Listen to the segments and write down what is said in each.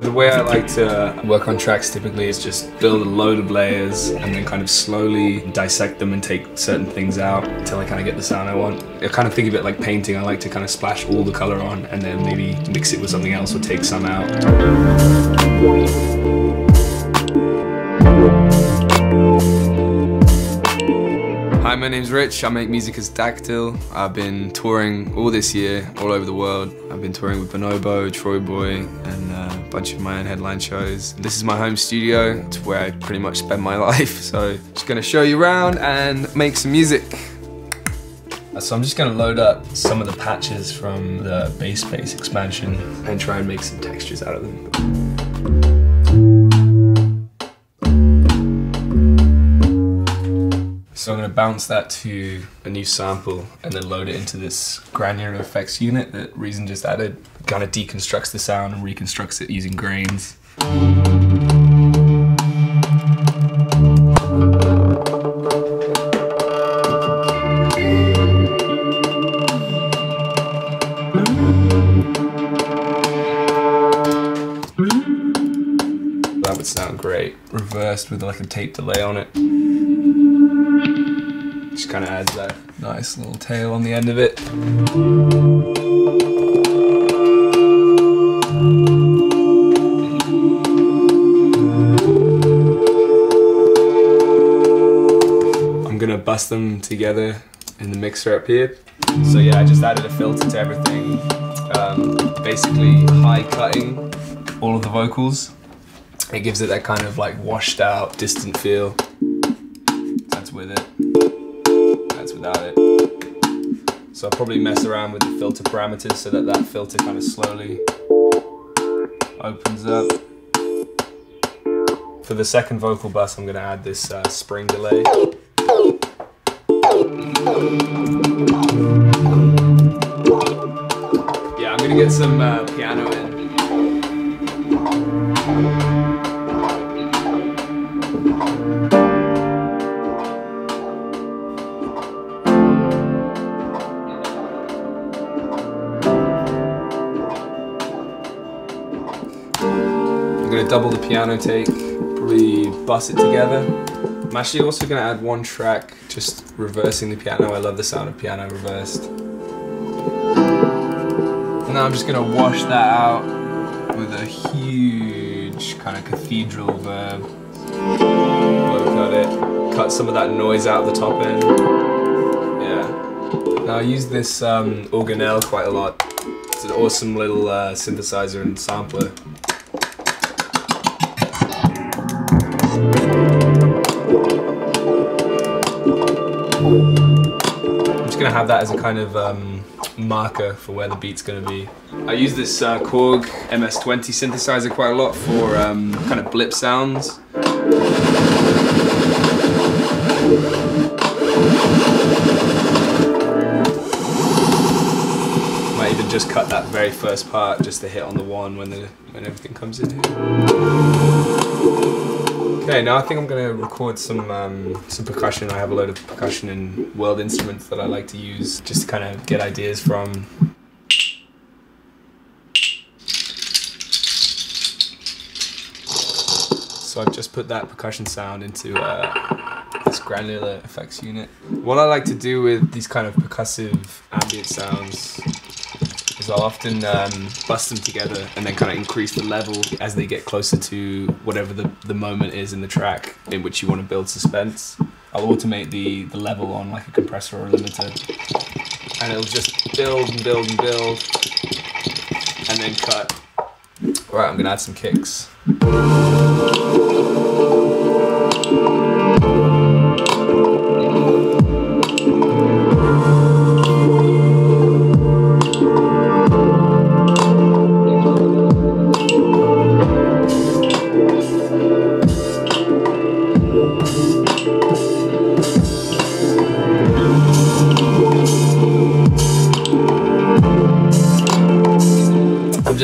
The way I like to work on tracks typically is just build a load of layers and then kind of slowly dissect them and take certain things out until I kind of get the sound I want. I kind of think of it like painting. I like to kind of splash all the color on and then maybe mix it with something else or take some out. Hi, my name's Rich. I make music as Daktyl. I've been touring all this year, all over the world. I've been touring with Bonobo, TroyBoi, and uh, bunch of my own headline shows. This is my home studio. It's where I pretty much spend my life. So just gonna show you around and make some music. Uh, so I'm just gonna load up some of the patches from the Base Bass expansion and try and make some textures out of them. So I'm going to bounce that to a new sample and then load it into this granular effects unit that Reason just added. Kind of deconstructs the sound and reconstructs it using grains. That would sound great. Reversed with like a tape delay on it. Just kind of adds that nice little tail on the end of it. I'm gonna bust them together in the mixer up here. So yeah, I just added a filter to everything. Um, basically high cutting all of the vocals. It gives it that kind of like washed out, distant feel. That's with it. That's without it. So I'll probably mess around with the filter parameters so that that filter kind of slowly opens up. For the second vocal bus, I'm gonna add this uh, spring delay. Yeah, I'm gonna get some uh, piano Gonna double the piano take, probably bus it together. I'm actually also gonna add one track, just reversing the piano. I love the sound of piano reversed. And now I'm just gonna wash that out with a huge kind of cathedral verb. Cut it, cut some of that noise out the top end. Yeah. Now I use this um, organelle quite a lot. It's an awesome little uh, synthesizer and sampler. I'm just gonna have that as a kind of um, marker for where the beat's gonna be. I use this uh, Korg MS-20 synthesizer quite a lot for um, kind of blip sounds. Might even just cut that very first part just to hit on the one when the when everything comes in here. Okay, now I think I'm gonna record some um, some percussion. I have a load of percussion and world instruments that I like to use just to kind of get ideas from. So I've just put that percussion sound into uh, this granular effects unit. What I like to do with these kind of percussive ambient sounds is I'll often um, bust them together and then kind of increase the level as they get closer to whatever the, the moment is in the track in which you want to build suspense. I'll automate the, the level on like a compressor or a limiter and it'll just build and build and build and then cut. Alright, I'm gonna add some kicks.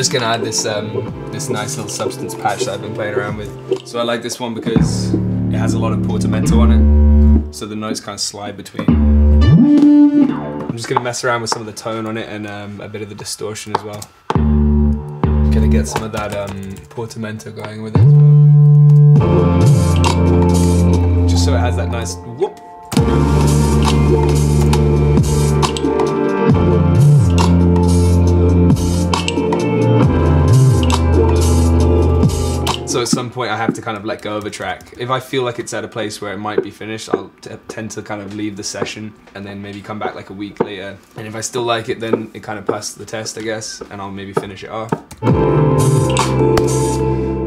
Just gonna add this um, this nice little substance patch that I've been playing around with. So I like this one because it has a lot of portamento on it, so the notes kind of slide between. I'm just gonna mess around with some of the tone on it and um, a bit of the distortion as well. Gonna get some of that um, portamento going with it So at some point I have to kind of let go of a track. If I feel like it's at a place where it might be finished, I'll tend to kind of leave the session and then maybe come back like a week later. And if I still like it, then it kind of passed the test, I guess, and I'll maybe finish it off.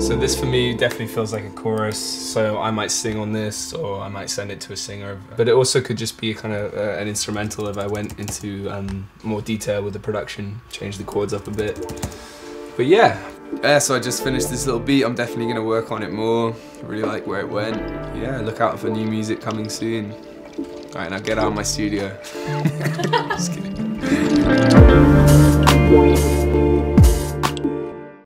So this for me definitely feels like a chorus, so I might sing on this or I might send it to a singer. But it also could just be kind of uh, an instrumental if I went into um, more detail with the production, change the chords up a bit. But yeah, yeah, so I just finished this little beat. I'm definitely gonna work on it more. I really like where it went. Yeah, look out for new music coming soon. All right, now get out of my studio. just kidding.